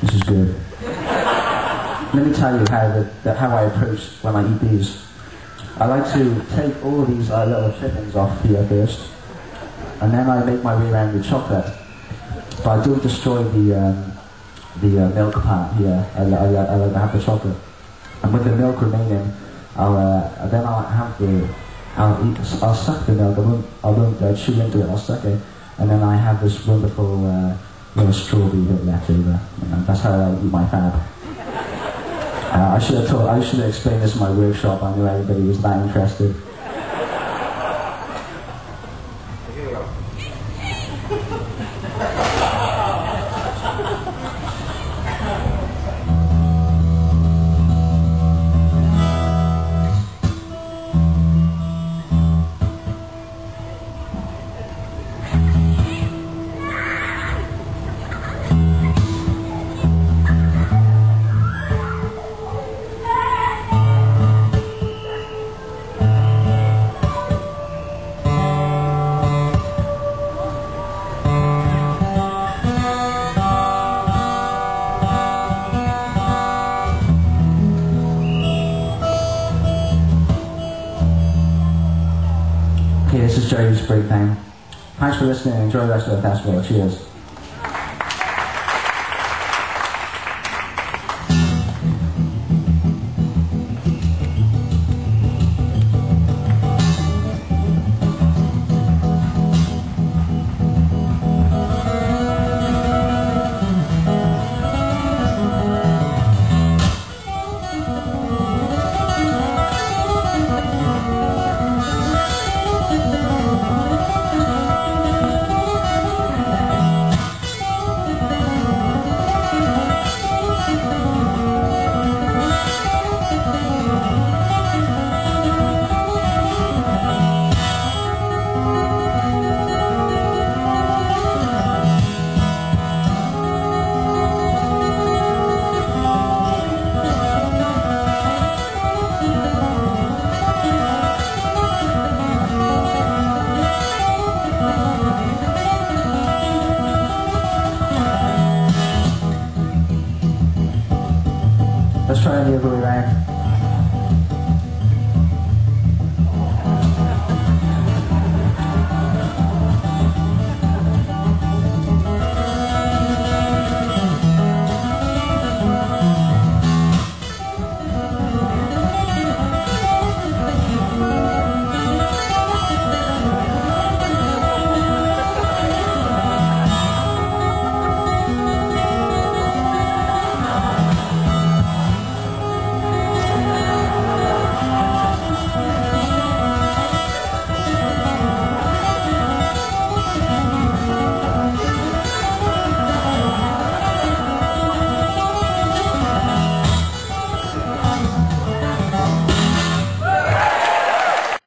This is good. Let me tell you how, the, the, how I approach when I eat these. I like to take all these uh, little chippings off here first, and then I make my way around with chocolate. But I don't destroy the um, the uh, milk part here. I, I, I have the chocolate, and with the milk remaining, I'll uh, then I'll have the I'll eat I'll suck the milk. I won't I won't uh, chew into it. I'll suck it, and then I have this wonderful uh, little strawberry bit left over. And that's how I eat my Fab. Uh, I should have told, I should have explained this in my workshop. I knew everybody was that interested. Okay, this is Jerry's breakdown. Thanks for listening. Enjoy the rest of the festival. Cheers. Let's try the other way around.